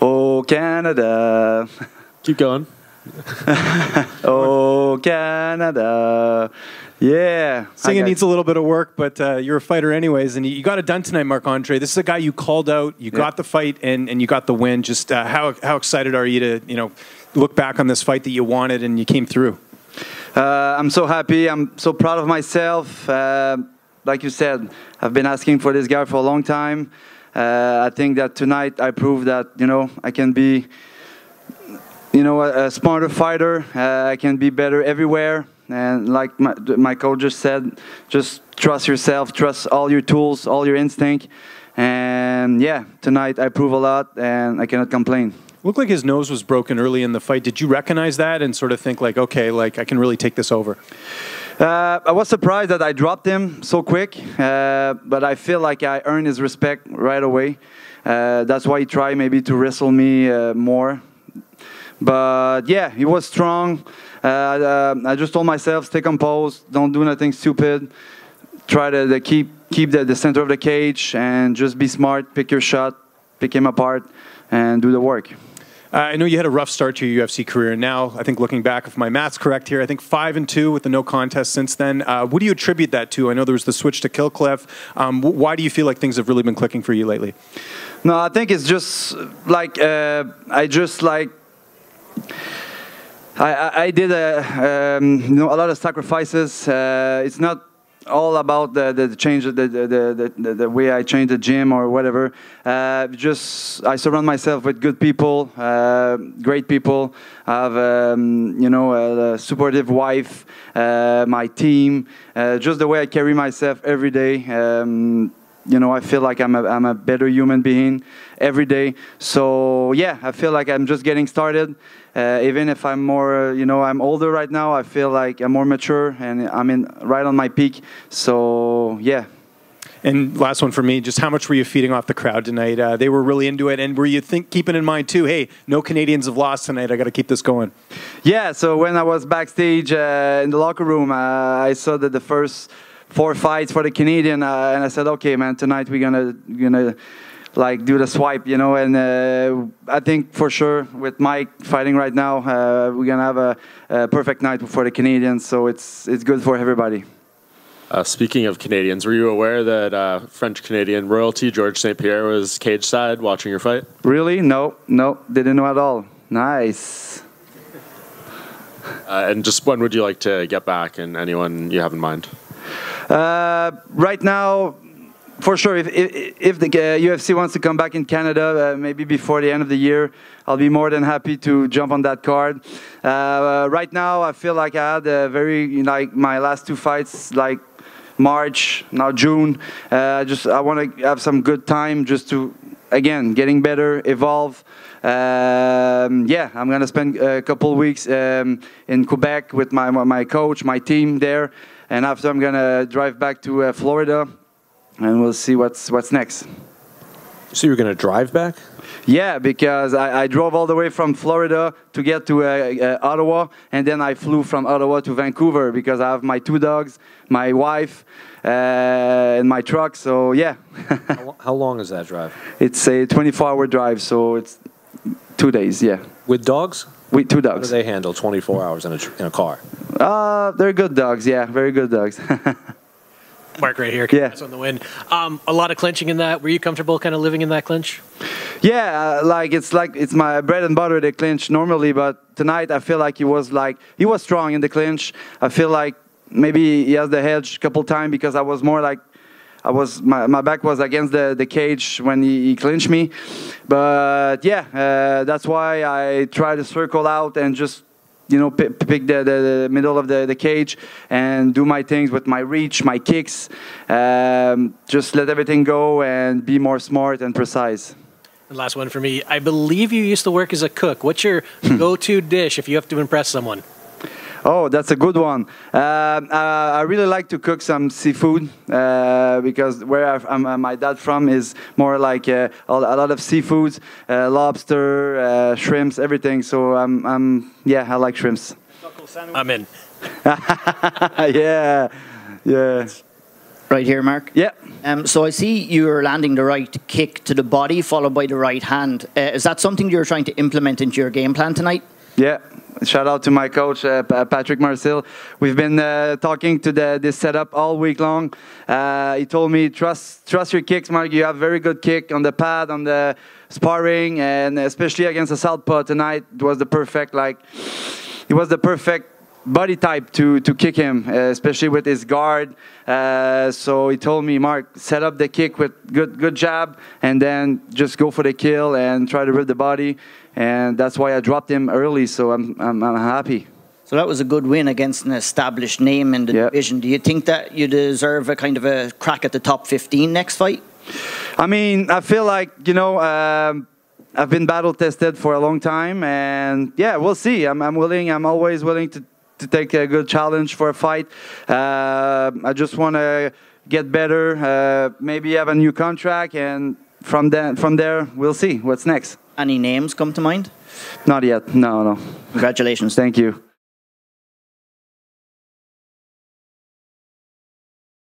Oh, Canada. Keep going. oh, Canada. Yeah. Singing I got- needs a little bit of work, but uh, you're a fighter anyways, and you, you got it done tonight, Marc Andre. This is a guy you called out, you got the fight, and, and you got the win. Just uh, how how excited are you to you know look back on this fight that you wanted and you came through? Uh, I'm so happy. I'm so proud of myself. Uh, like you said, I've been asking for this guy for a long time. Uh, I think that tonight I proved that you know I can be, you know, a, a smarter fighter. Uh, I can be better everywhere. And like my, my coach just said, just trust yourself, trust all your tools, all your instinct. And yeah, tonight I prove a lot, and I cannot complain. Looked like his nose was broken early in the fight. Did you recognize that and sort of think like, okay, like I can really take this over? Uh, I was surprised that I dropped him so quick, uh, but I feel like I earned his respect right away. Uh, that's why he tried maybe to wrestle me uh, more. But yeah, he was strong. Uh, uh, I just told myself, stay composed, don't do nothing stupid. Try to, to keep keep the, the center of the cage and just be smart. Pick your shot, pick him apart, and do the work. Uh, I know you had a rough start to your UFC career. Now, I think looking back, if my math's correct here, I think five and two with the no contest since then. Uh, what do you attribute that to? I know there was the switch to Kill Cliff. Um, wh- why do you feel like things have really been clicking for you lately? No, I think it's just like uh, I just like I, I, I did a um, you know a lot of sacrifices. Uh, it's not all about the, the change the, the, the, the, the way I change the gym or whatever. Uh, just I surround myself with good people, uh, great people. I have um, you know a, a supportive wife, uh, my team, uh, just the way I carry myself every day. Um, you know, I feel like I'm a, I'm a better human being every day. So yeah, I feel like I'm just getting started. Uh, even if I'm more, you know, I'm older right now, I feel like I'm more mature and I'm in right on my peak. So yeah, And last one for me, just how much were you feeding off the crowd tonight? Uh, they were really into it, and were you think keeping in mind too? Hey, no Canadians have lost tonight. I got to keep this going. Yeah, so when I was backstage uh, in the locker room, uh, I saw that the first four fights for the Canadian, uh, and I said, okay, man, tonight we're gonna gonna like do the swipe, you know. And uh, I think for sure with Mike fighting right now, uh, we're gonna have a, a perfect night for the Canadians. So it's it's good for everybody. Uh, speaking of Canadians, were you aware that uh, French Canadian royalty Georges St-Pierre was cage side watching your fight? Really? No, no, didn't know at all. Nice. Uh, and just when would you like to get back, and anyone you have in mind? Uh, right now, for sure, if, if, if the uh, UFC wants to come back in Canada, uh, maybe before the end of the year, I'll be more than happy to jump on that card. Uh, right now, I feel like I had a very, you like, my last two fights, like, March, now June. Uh, just I want to have some good time just to again getting better, evolve. Um, yeah, I'm gonna spend a couple weeks um, in Quebec with my my coach, my team there, and after I'm gonna drive back to uh, Florida, and we'll see what's what's next. So you're going to drive back? Yeah, because I, I drove all the way from Florida to get to uh, uh, Ottawa, and then I flew from Ottawa to Vancouver because I have my two dogs, my wife, uh, and my truck. So yeah, how, how long is that drive? it's a 24-hour drive, so it's two days. Yeah, With dogs? With two How do dogs. they handle 24 hours in a, tr- in a car? Uh, they're good dogs. Yeah, very good dogs. Marc right here. Yeah. Congrats on the win. Um, a lot of clinching in that. Were you comfortable kind of living in that clinch? Yeah, uh, like it's like it's my bread and butter the clinch normally, but tonight I feel like he was like he was strong in the clinch. I feel like maybe he has the edge a couple times because I was more like I was my, my back was against the, the cage when he, he clinched me, but yeah, uh, that's why I try to circle out and just you know pick, pick the, the, middle of the, the cage and do my things with my reach, my kicks, um, just let everything go and be more smart and precise. And last one for me. I believe you used to work as a cook. What's your go-to dish if you have to impress someone? Oh, that's a good one. Uh, uh, I really like to cook some seafood uh, because where I've, I'm, uh, my dad from is more like uh, a a lot of seafoods, uh, lobster, uh, shrimps, everything. So I'm, I'm, yeah, I like shrimps. I'm in. yeah, yeah. Right here, Marc. Yeah. Um, so I see you're landing the right kick to the body, followed by the right hand. Uh, is that something you're trying to implement into your game plan tonight? Yeah. Shout out to my coach, uh, Pa- Patrick Marcel. We've been uh, talking to the, this setup all week long. Uh, he told me, trust, trust your kicks, Marc. You have very good kick on the pad, on the sparring, and especially against the southpaw tonight. It was the perfect, like, it was the perfect body type to, to kick him, uh, especially with his guard. Uh, so he told me, Marc, set up the kick with good good jab, and then just go for the kill and try to rip the body. And that's why I dropped him early. So I'm I'm, I'm happy. So that was a good win against an established name in the Yeah. division. Do you think that you deserve a kind of a crack at the top 15 next fight? I mean, I feel like you know. Um, I've been battle tested for a long time, and yeah, we'll see. I'm, I'm willing. I'm always willing to, to take a good challenge for a fight. Uh, I just want to get better. Uh, maybe have a new contract, and from then from there, we'll see what's next. Any names come to mind? Not yet. No, no. Congratulations. Thank you.